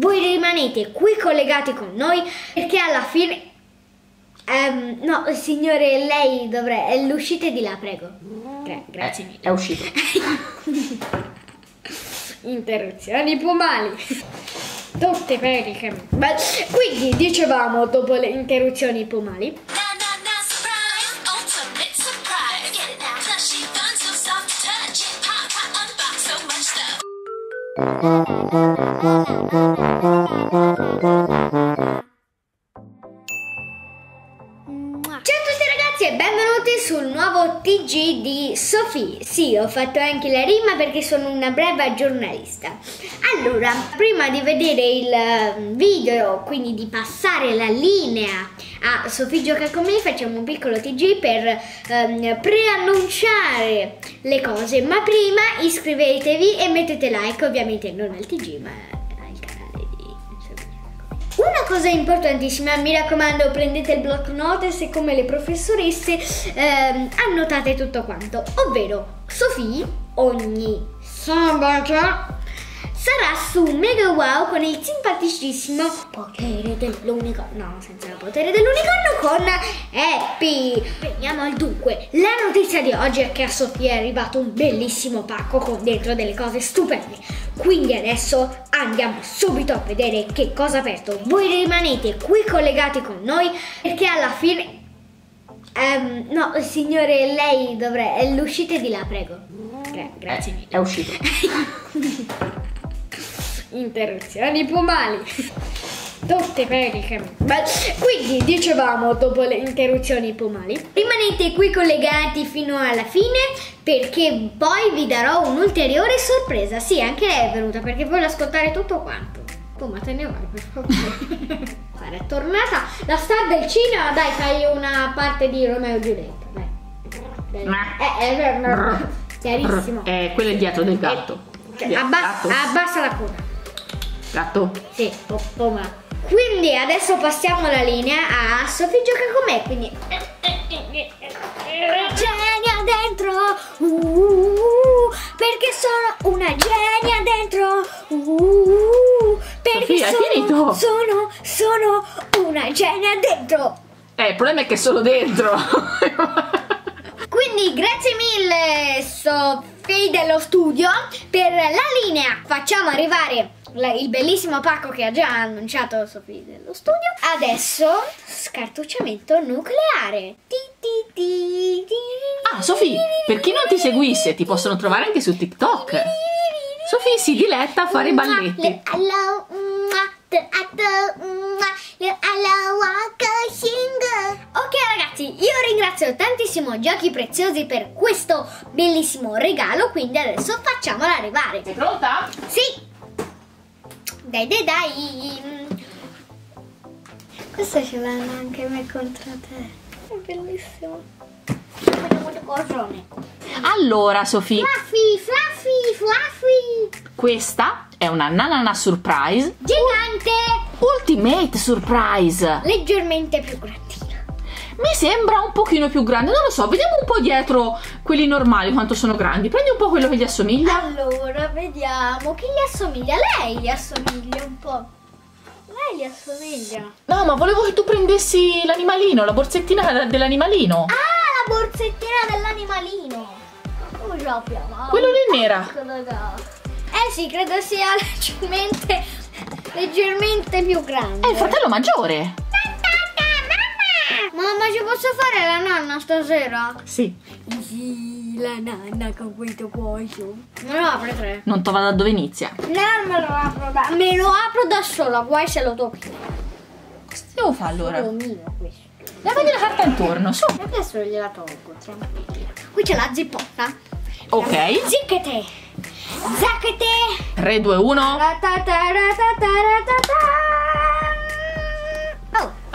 Voi rimanete qui collegati con noi perché alla fine... Ehm, no, signore, lei dovrebbe... L'uscite di là, prego. Gra- grazie mille. È uscito. Interruzioni pomali. Tutte periche. Quindi dicevamo dopo le interruzioni pomali. Benvenuti sul nuovo TG di Sofì. Sì, ho fatto anche la rima perché sono una brava giornalista. Allora, prima di vedere il eh, video, quindi di passare la linea a Sofì gioca con me, facciamo un piccolo TG per ehm, preannunciare le cose. Ma prima iscrivetevi e mettete like, ovviamente non al TG, ma al canale di una cosa importantissima, mi raccomando, prendete il block notes e come le professoresse ehm, annotate tutto quanto, ovvero Sofì ogni sabato sarà su Mega Wow con il simpaticissimo potere dell'unicorno, no, senza il potere dell'unicorno con Happy. Veniamo al dunque, la notizia di oggi è che a Sofia è arrivato un bellissimo pacco con dentro delle cose stupende. Quindi adesso andiamo subito a vedere che cosa ha aperto. Voi rimanete qui collegati con noi perché alla fine... Ehm, no, signore, lei dovrebbe... L'uscite di là, prego. Gra- grazie mille. È uscito. Interruzioni pomali. Tutte. Beh, quindi dicevamo dopo le interruzioni pomali, rimanete qui collegati fino alla fine perché poi vi darò un'ulteriore sorpresa. Sì, anche lei è venuta perché voglio ascoltare tutto quanto. Tu ma te ne vai per favore. Guarda, è tornata la star del cinema. Dai, fai una parte di Romeo e Giulietta. Dai. Dai. Eh, eh, eh, eh, chiarissimo. È quello è dietro del gatto. Via, Abbassa, abbassa la coda. Gatto. Sì, po- poma. Quindi adesso passiamo la linea a Sofì gioca con me, quindi... Genia dentro, uh, perché sono una genia dentro, uh, perché Sofì, sono, sono, sono una genia dentro. Eh, il problema è che è solo dentro. Quindi grazie mille Sofì dello studio per la linea. Facciamo arrivare il bellissimo pacco che ha già annunciato Sofì dello studio. Adesso scartocciamento nucleare. Ti, ti, ti, ah, Sofì, per chi non ti seguisse, ti possono trovare anche su TikTok. Sofì si diletta a fare i balletti. Ok ragazzi, io ringrazio tantissimo Giochi Preziosi per questo bellissimo regalo, quindi adesso facciamolo arrivare. Sei pronta? Sì! Dai dai dai! Questo ce l'hanno anche me contro te. È bellissimo. Allora, Sofì, Fluffy, fluffy, fluffy! questa è una Nanana Surprise Gigante! Ultimate Surprise. Leggermente più grandina. Mi sembra un pochino più grande, non lo so, vediamo un po' dietro quelli normali quanto sono grandi. Prendi un po' quello che gli assomiglia. Allora, vediamo. Chi gli assomiglia? Lei gli assomiglia un po'. Lei gli assomiglia. No, ma volevo che tu prendessi l'animalino, la borsettina dell'animalino. Ah, la borsettina dell'animalino. Come chiama? Quello lì nera. Eh sì, credo sia leggermente, leggermente più grande. È il fratello maggiore. Posso fare la nanna stasera? Sì. Sì, la nanna con questo coso. Me lo apre tre. Non to da dove inizia. No, me lo apro da... Me lo apro da sola, guai se lo tocchi. Cosa devo fare allora? Solo mio questo. Levagli la carta intorno, su. Adesso gliela tolgo, tranquilla. Qui c'è la zippotta. Ok. Zicchete. Zacchete. 3, 2, 1. Oh,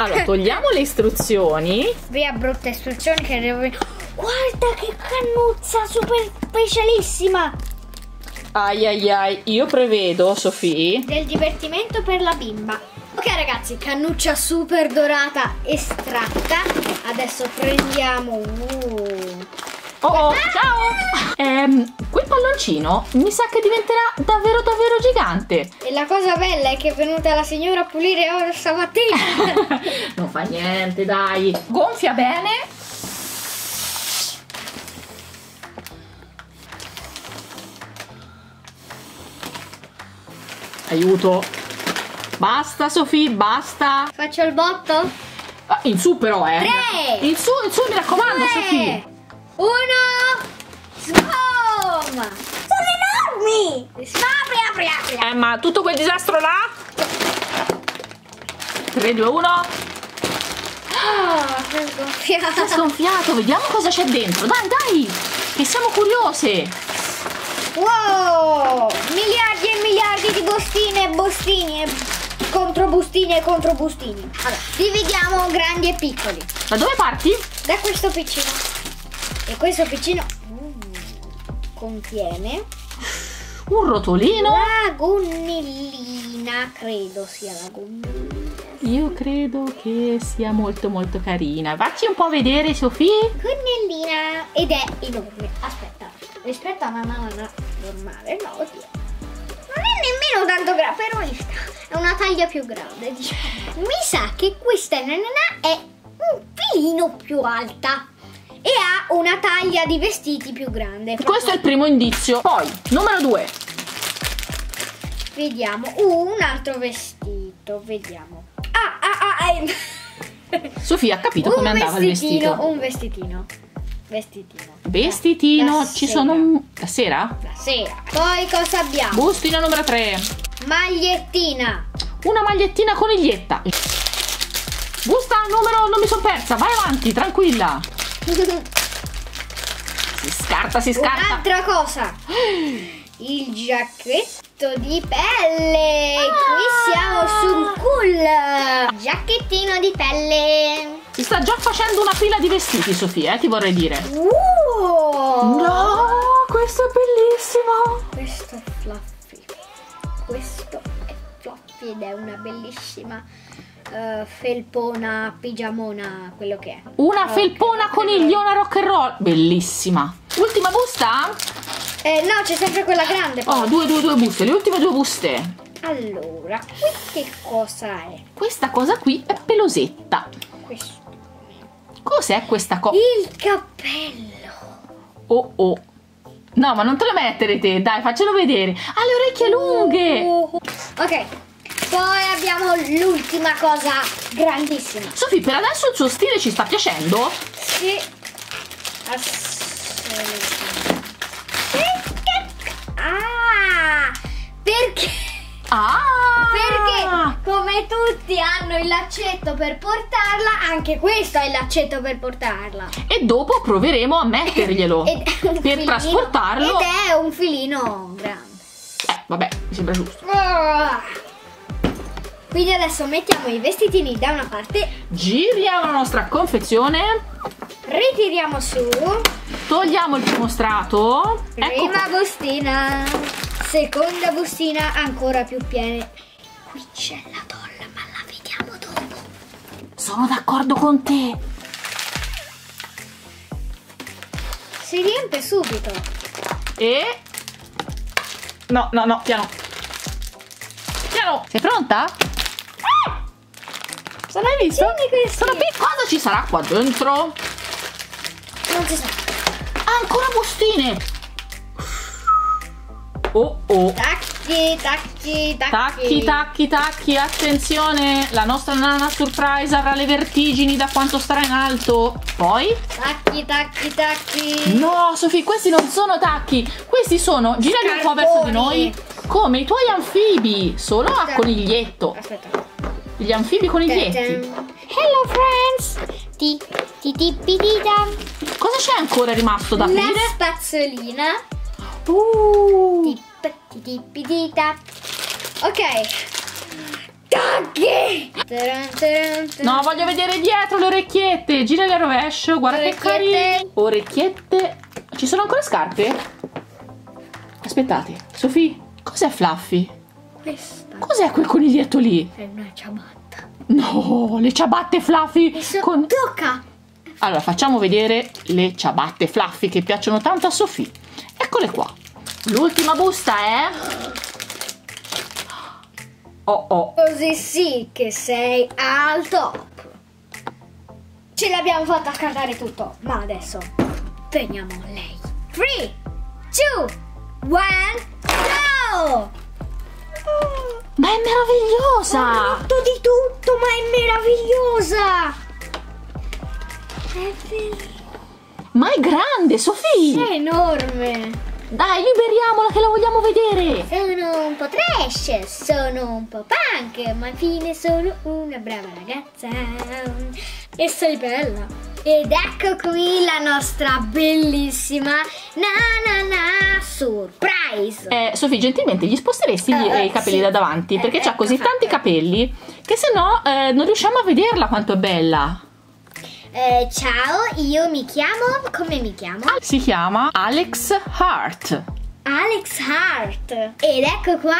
Allora, togliamo le istruzioni. via brutte istruzioni che devo... Guarda che cannuzza super specialissima! Ai ai ai, io prevedo, Sofì. Del divertimento per la bimba. Ok ragazzi, cannuccia super dorata estratta. Adesso prendiamo... uh, Oh, oh, ciao! Ehm, quel palloncino mi sa che diventerà davvero davvero gigante. E la cosa bella è che è venuta la signora a pulire ora stamattina. non fa niente, dai. Gonfia bene. Aiuto. Basta, Sofì, basta. Faccio il botto? Ah, in su però, eh. Tre. In su, in su, mi raccomando, Sofì. Uno, sboom! Sono enormi! Apri, apri, apri! Eh, ma tutto quel disastro là? 3, 2, 1. Oh, sono Si è sgonfiata. sgonfiato, vediamo cosa c'è dentro. Dai, dai, che siamo curiose. Wow! Miliardi e miliardi di bustine e bustini e contro bustini e contro bustini. Allora, dividiamo grandi e piccoli. Da dove parti? Da questo piccino. E questo piccino mm, contiene Un rotolino. la gonnellina, credo sia la gonnellina. Io credo che sia molto molto carina. Facci un po' vedere, Sofì. Gonnellina ed è enorme. Aspetta, rispetto a una nana normale, no, oddio. Non è nemmeno tanto grande, però è una taglia più grande, diciamo. Mi sa che questa nana è un filino più alta e ha una taglia di vestiti più grande. Questo è il primo indizio. Poi, numero 2. Vediamo. Uh, un altro vestito, vediamo. Ah, ah, ah, eh. Sofia ha capito come andava il vestito. Un vestitino. Vestitino. Vestitino, La ci sera. sono un... La sera? La sera. Poi cosa abbiamo? Bustina numero 3. Magliettina. Una magliettina coniglietta. Busta numero... Non mi sono persa. Vai avanti, tranquilla. Si scarta, si scarta. Un'altra cosa. Il giacchetto di pelle. Ah. Qui siamo sul cool. Giacchettino di pelle. Si sta già facendo una fila di vestiti, Sofia, eh, ti vorrei dire. Uh. No, questo è bellissimo. Questo è fluffy. Questo è fluffy ed è una bellissima eh, felpona, pigiamona, quello che è. Una felpona rock and conigliona rock and roll. Bellissima. Ultima busta? Eh, no, c'è sempre quella grande. poi. Oh, due, due, due buste. Le ultime due buste. Allora, qui che cosa è? Questa cosa qui è pelosetta. Questo. Cos'è questa cosa? Il cappello. Oh oh. No, ma non te lo mettere te, dai, faccelo vedere. Ha le orecchie lunghe. Uh, ok, poi abbiamo l'ultima cosa grandissima. Sofì, per adesso il suo stile ci sta piacendo? Sì, assolutamente. Perché? Ah, perché? Ah! Perché come tutti hanno il laccetto per portarla, anche questo ha il laccetto per portarla. E dopo proveremo a metterglielo. Ed è per filino- trasportarlo. Ed è un filino grande. Eh, vabbè, mi sembra giusto. Ah. Quindi adesso mettiamo i vestitini da una parte, Giriamo la nostra confezione. ritiriamo su, Togliamo il primo strato. Ecco prima qua. bustina, seconda bustina ancora più piene. Qui c'è la donna, ma la vediamo dopo. Sono d'accordo con te. Si riempie subito. E... No, no, no, piano. Piano. Sei pronta? Ah! Se l'hai visto? Sono pic- Cosa ci sarà qua dentro? Non si sa. Ancora bustine. Oh oh. Tacchi, tacchi, tacchi. Tacchi, tacchi, tacchi, attenzione, la nostra nana surprise avrà le vertigini da quanto starà in alto. Poi? Tacchi, tacchi, tacchi. No, Sofì, questi non sono tacchi, questi sono, girali un po' verso di noi, come i tuoi anfibi, solo a coniglietto. Aspetta. Gli anfibi coniglietti. Hello friends. Ti, ti, ti, pi, ti, da. Cosa c'è ancora rimasto da La aprire? spazzolina. Uh, ti, ti, pi, ti, da. Ok. Taran. no, voglio vedere dietro le orecchiette, girali al rovescio, guarda che carine. Orecchiette. Ci sono ancora scarpe? Aspettate, Sofì, cos'è Fluffy? Questa Cos'è quel coniglietto lì? è una ciabatta. No, le ciabatte Fluffy E so- con... Tocca. Allora, facciamo vedere le ciabatte fluffy che piacciono tanto a Sofì. Eccole qua. L'ultima busta è... Oh oh. Così sì che sei al top. Ce l'abbiamo fatta accadere tutto, ma adesso veniamo a lei. 3, 2, 1, go! Ma è meravigliosa! Ho rotto di tutto, ma è meravigliosa! È ver- Ma è grande, Sofì! È enorme! Dai, liberiamola che la vogliamo vedere! Sono un po' trash, sono un po' punk, ma alla fine sono una brava ragazza. E sei bella. Ed ecco qui la nostra bellissima na na na surprise. Eh, Sofì, gentilmente gli sposteresti gli- Eh, i capelli sì. da davanti? Perché Eh, c'ha così ecco tanti fatto. capelli che se no eh, non riusciamo a vederla quanto è bella. Eh, ciao, io mi chiamo. Come mi chiamo? Si chiama Alex Hart. Alex Hart. Ed ecco qua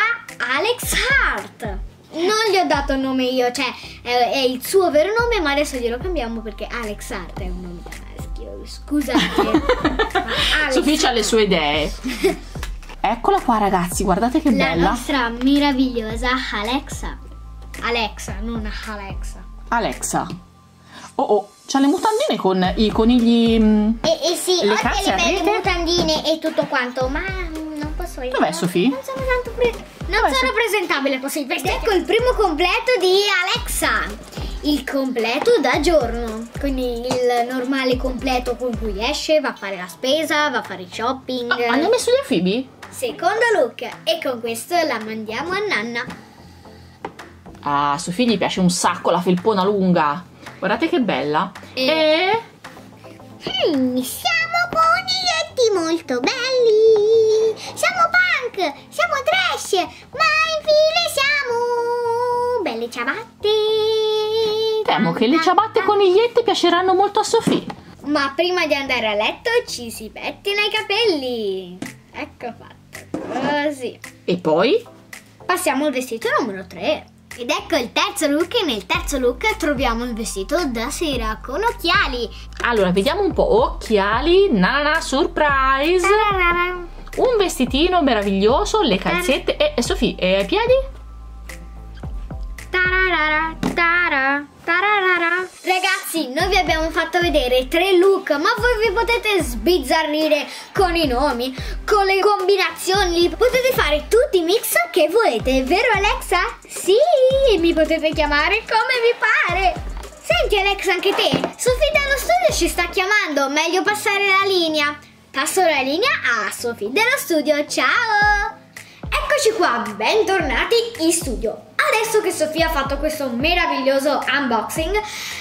Alex Hart. Non gli ho dato il nome io, cioè è, è il suo vero nome, ma adesso glielo cambiamo perché Alex Hart è un nome da maschio. Scusate. ha le sue idee. Eccola qua, ragazzi, guardate che La bella. nostra meravigliosa Alexa. Alexa, non Alexa. Alexa. Oh oh, c'ha le mutandine con i conigli. mm, E, e sì, Le belle rete? mutandine e tutto quanto, ma non posso io. Dov'è, Sofì? Non sono tanto pre- non Dov'è, sono Sofì? presentabile così. Ecco il primo completo di Alexa. Il completo da giorno, quindi il normale completo con cui esce, va a fare la spesa, va a fare shopping. Ah, hanno messo gli anfibi? Secondo look e con questo la mandiamo a Nanna. Ah, a Sofì gli piace un sacco la felpona lunga. Guardate che bella. E- E. Mm, siamo coniglietti molto belli. Siamo punk, trash, ma infine siamo belle ciabatte. Temo che le ciabatte conigliette piaceranno molto a Sofì. Ma prima di andare a letto ci si pettina i capelli. Ecco fatto. Così. E poi? Passiamo al vestito numero 3. Ed ecco il terzo look e nel terzo look troviamo il vestito da sera con occhiali. Allora, vediamo un po'. Occhiali, nana, surprise. Un vestitino meraviglioso, le calzette. E, e Sofì, e ai piedi? Tararara, tara, tararara. Ragazzi, noi vi abbiamo fatto vedere tre look, ma voi vi potete sbizzarrire con i nomi, con le combinazioni. Potete fare tutti i mix che volete, vero Alexa? Sì, mi potete chiamare come vi pare. Senti Alexa, anche te, Sofì dallo studio ci sta chiamando, meglio passare la linea. Passo la linea a Sofì dello studio, ciao! Eccoci qua, bentornati in studio. Adesso che Sofia ha fatto questo meraviglioso unboxing,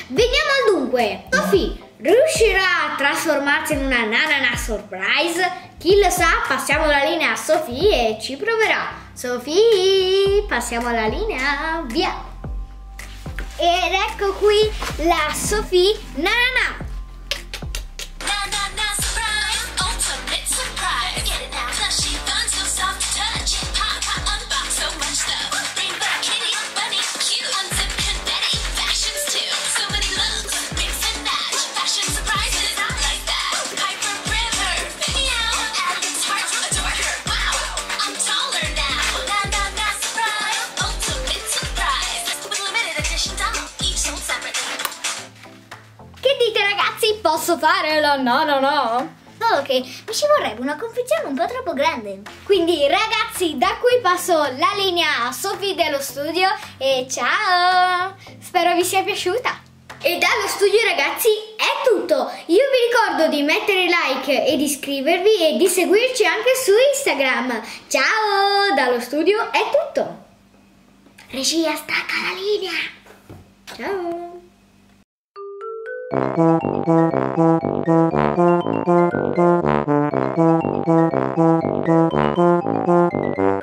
veniamo al dunque. Sofì riuscirà a trasformarsi in una nanana surprise? Chi lo sa, passiamo la linea a Sofì e ci proverà. Sofì, passiamo la linea, via. Ed ecco qui la Sofì nanana. Posso fare la no no no? Solo che mi ci vorrebbe una confezione un po' troppo grande. Quindi ragazzi, da qui passo la linea a Sofì dello studio e ciao! Spero vi sia piaciuta. E dallo studio ragazzi è tutto. Io vi ricordo di mettere like e di iscrivervi e di seguirci anche su Instagram. Ciao! Dallo studio è tutto. Regia stacca la linea. Ciao! Thank you.